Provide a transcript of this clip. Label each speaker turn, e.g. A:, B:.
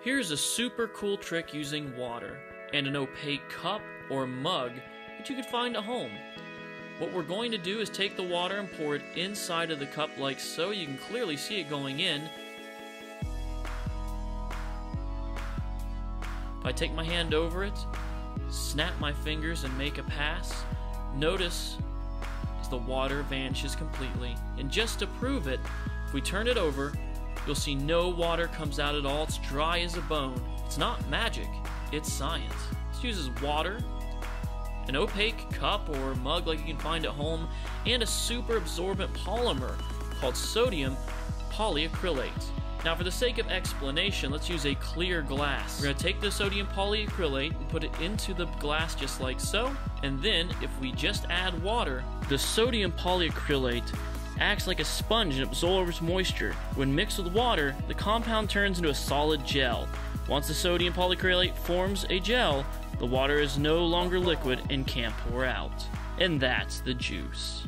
A: Here's a super cool trick using water and an opaque cup or mug that you could find at home. What we're going to do is take the water and pour it inside of the cup like so. You can clearly see it going in. If I take my hand over it, snap my fingers and make a pass, notice as the water vanishes completely. And just to prove it, if we turn it over, you'll see no water comes out at all. It's dry as a bone. It's not magic, it's science. This uses water, an opaque cup or mug like you can find at home, and a super absorbent polymer called sodium polyacrylate. Now, for the sake of explanation, let's use a clear glass. We're going to take the sodium polyacrylate and put it into the glass just like so, and then if we just add water, the sodium polyacrylate acts like a sponge and absorbs moisture. When mixed with water, the compound turns into a solid gel. Once the sodium polyacrylate forms a gel, the water is no longer liquid and can't pour out. And that's the juice.